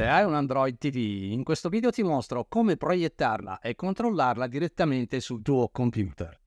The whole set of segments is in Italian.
Se hai un Android TV, in questo video ti mostro come proiettarla e controllarla direttamente sul tuo computer.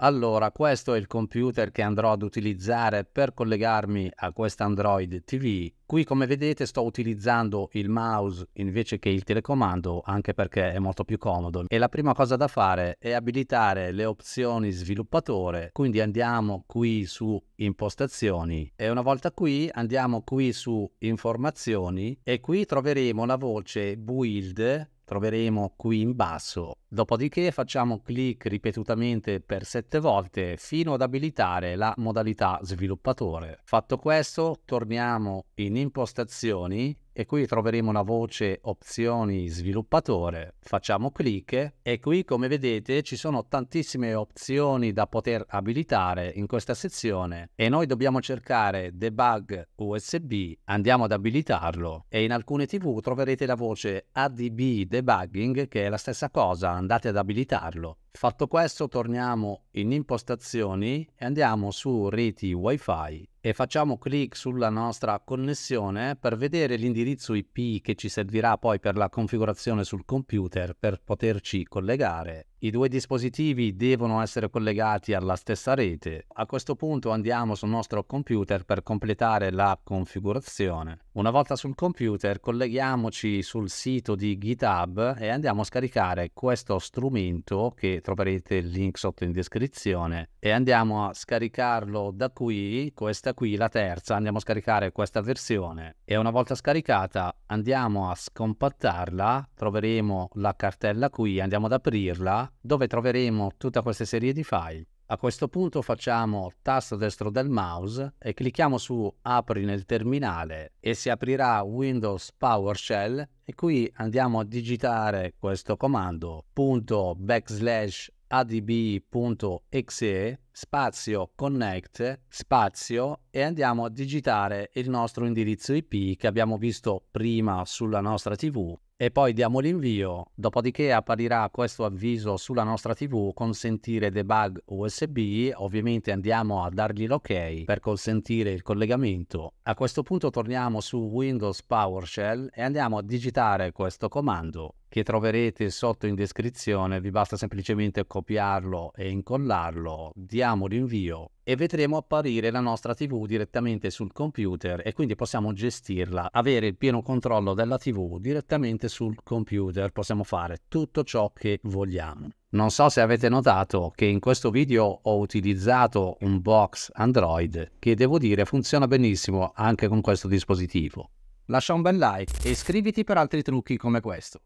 Allora, questo è il computer che andrò ad utilizzare per collegarmi a questa Android TV. Qui come vedete sto utilizzando il mouse invece che il telecomando anche perché è molto più comodo e la prima cosa da fare è abilitare le opzioni sviluppatore quindi andiamo qui su impostazioni e una volta qui andiamo qui su informazioni e qui troveremo la voce build troveremo qui in basso. Dopodiché facciamo clic ripetutamente per 7 volte fino ad abilitare la modalità sviluppatore. Fatto questo torniamo in impostazioni e qui troveremo la voce opzioni sviluppatore. Facciamo clic e qui come vedete ci sono tantissime opzioni da poter abilitare in questa sezione e noi dobbiamo cercare debug USB, andiamo ad abilitarlo e in alcune tv troverete la voce ADB debugging che è la stessa cosa, andate ad abilitarlo. Fatto questo torniamo in impostazioni e andiamo su reti wifi e facciamo clic sulla nostra connessione per vedere l'indirizzo IP che ci servirà poi per la configurazione sul computer per poterci collegare. I due dispositivi devono essere collegati alla stessa rete. A questo punto andiamo sul nostro computer per completare la configurazione. Una volta sul computer colleghiamoci sul sito di GitHub e andiamo a scaricare questo strumento che troverete il link sotto in descrizione. E andiamo a scaricarlo da qui, questa qui la terza, andiamo a scaricare questa versione. E una volta scaricata andiamo a scompattarla, troveremo la cartella qui, andiamo ad aprirla dove troveremo tutta questa serie di file. A questo punto facciamo tasto destro del mouse e clicchiamo su apri nel terminale e si aprirà Windows PowerShell e qui andiamo a digitare questo comando punto backslash adb.exe spazio connect spazio e andiamo a digitare il nostro indirizzo IP che abbiamo visto prima sulla nostra TV e poi diamo l'invio, dopodiché apparirà questo avviso sulla nostra TV consentire debug USB, ovviamente andiamo a dargli l'ok per consentire il collegamento. A questo punto torniamo su Windows PowerShell e andiamo a digitare questo comando che troverete sotto in descrizione, vi basta semplicemente copiarlo e incollarlo, diamo l'invio e vedremo apparire la nostra TV direttamente sul computer e quindi possiamo gestirla, avere il pieno controllo della TV direttamente sul computer, possiamo fare tutto ciò che vogliamo. Non so se avete notato che in questo video ho utilizzato un box Android che devo dire funziona benissimo anche con questo dispositivo. Lascia un bel like e iscriviti per altri trucchi come questo.